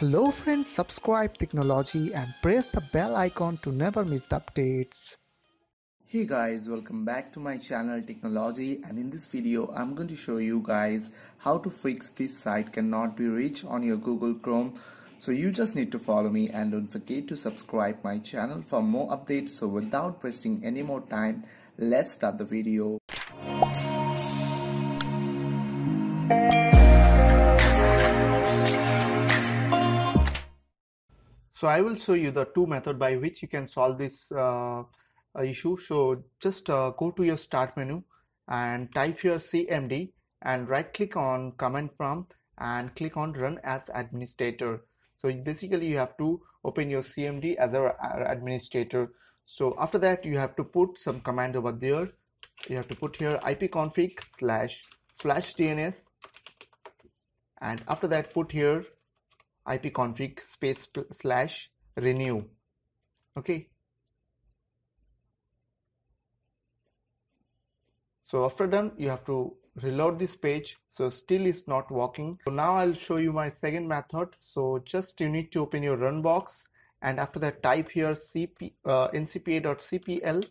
Hello friends, subscribe Tricknology and press the bell icon to never miss the updates. Hey guys, welcome back to my channel Tricknology and in this video I'm going to show you guys how to fix this site cannot be reached on your Google Chrome. So you just need to follow me and don't forget to subscribe my channel for more updates. So without wasting any more time, let's start the video. So I will show you the two method by which you can solve this uh, issue. So just uh, go to your start menu and type your CMD and right click on command prompt and click on run as administrator. So basically you have to open your CMD as an administrator. So after that you have to put some command over there. You have to put here ipconfig slash flush DNS and after that put here ipconfig space slash renew. Okay? So after done you have to reload this page. So still is not working. So now i'll show you my second method. So just you need to open your run box and after that type here cp uh, ncpa.cpl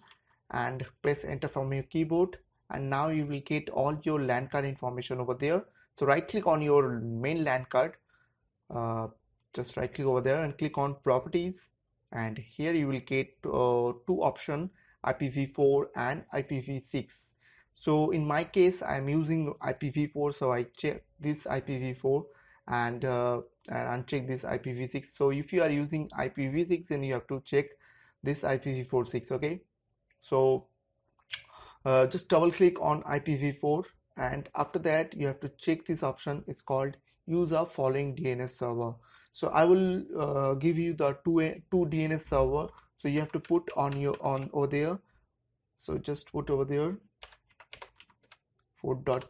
and press enter from your keyboard. And now you will get all your LAN card information over there. So right click on your main LAN card uh, just right click over there and click on properties. And here you will get uh, two option IPv4 and IPv6 so in my case I'm using IPv4 so I check this IPv4 and, uh, uncheck this IPv6 so if you are using IPv6 then you have to check this IPv4 6 okay? So uh, just double click on IPv4 and after that you have to check this option. It's called use a following DNS server. So I will uh, give you the two two DNS server. So you have to put on your on over there. So just put over there. 4.2.2.2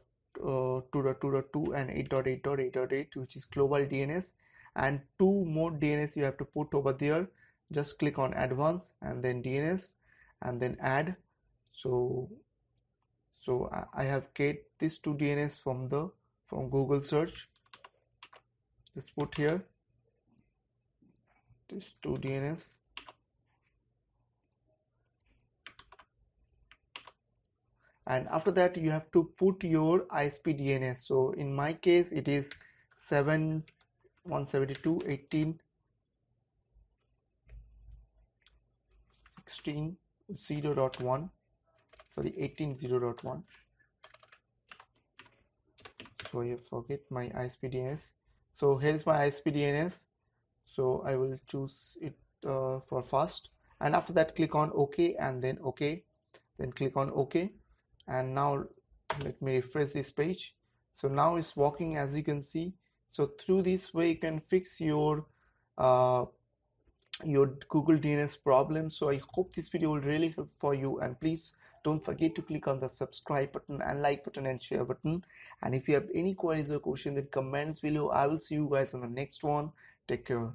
uh, and 8.8.8.8 which is global DNS and two more DNS you have to put over there. Just click on advanced and then DNS and then add. So so I have get these two DNS from the from Google search. Just put here. This two DNS and after that you have to put your ISP DNS so in my case it is 7 172 18 16 0.1 sorry 18 0.1 so I forget my ISP DNS so here is my ISP DNS so I will choose it uh, for fast and after that click on OK and then OK. Then click on OK. And now let me refresh this page. So now it's working as you can see. So through this way you can fix your uh, your Google DNS problem. So I hope this video will really help for you. And please don't forget to click on the subscribe button and like button and share button. And if you have any queries or questions then comments below. I will see you guys on the next one. Take care